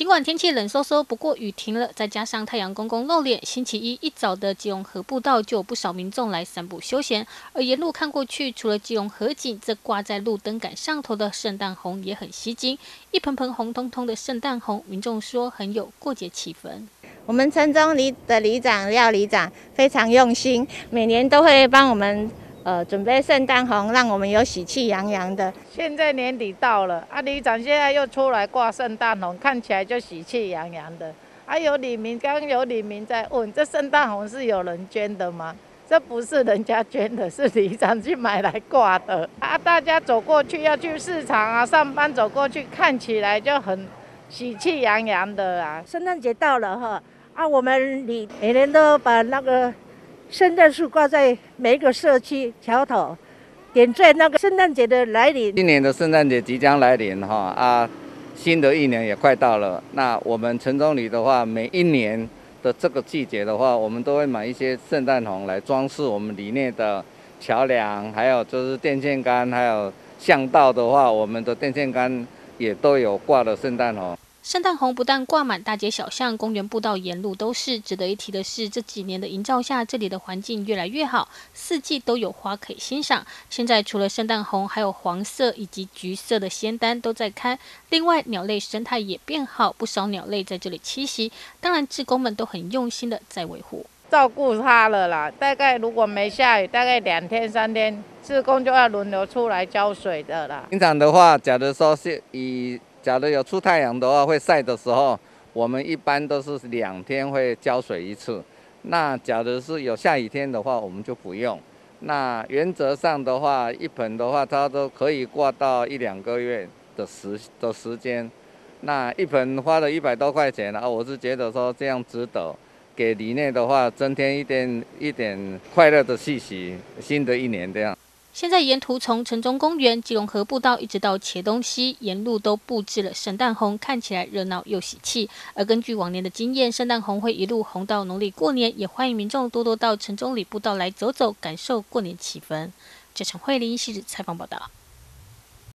尽管天气冷飕飕，不过雨停了，再加上太阳公公露脸，星期一一早的基隆河步道就有不少民众来散步休闲。而沿路看过去，除了基隆河景，这挂在路灯杆上头的圣诞红也很吸睛。一盆盆红彤彤的圣诞红，民众说很有过节气氛。我们城中里的里长廖里长非常用心，每年都会帮我们。呃，准备圣诞红，让我们有喜气洋洋的。现在年底到了，啊，里长现在又出来挂圣诞红，看起来就喜气洋洋的。啊，有李明，刚有李明在问，这圣诞红是有人捐的吗？这不是人家捐的，是里长去买来挂的。啊，大家走过去要去市场啊，上班走过去，看起来就很喜气洋洋的啊。圣诞节到了哈，啊，我们里每年都把那个。圣诞树挂在每一个社区桥头，点缀那个圣诞节的来临。今年的圣诞节即将来临哈啊，新的一年也快到了。那我们城中里的话，每一年的这个季节的话，我们都会买一些圣诞红来装饰我们里面的桥梁，还有就是电线杆，还有巷道的话，我们的电线杆也都有挂了圣诞红。圣诞红不但挂满大街小巷、公园步道沿路都是。值得一提的是，这几年的营造下，这里的环境越来越好，四季都有花可以欣赏。现在除了圣诞红，还有黄色以及橘色的仙丹都在开。另外，鸟类生态也变好，不少鸟类在这里栖息。当然，志工们都很用心的在维护、照顾它了啦。大概如果没下雨，大概两天三天，职工就要轮流出来浇水的啦。平常的话，假如说是以假如有出太阳的话，会晒的时候，我们一般都是两天会浇水一次。那假如是有下雨天的话，我们就不用。那原则上的话，一盆的话，它都可以挂到一两个月的时的时间。那一盆花了一百多块钱啊，我是觉得说这样值得，给里内的话增添一点一点快乐的气息，新的一年这样。现在沿途从城中公园、基隆河步道一直到茄东西，沿路都布置了圣诞红，看起来热闹又喜气。而根据往年的经验，圣诞红会一路红到农历过年，也欢迎民众多多到城中里步道来走走，感受过年气氛。这场惠林细致采访报道。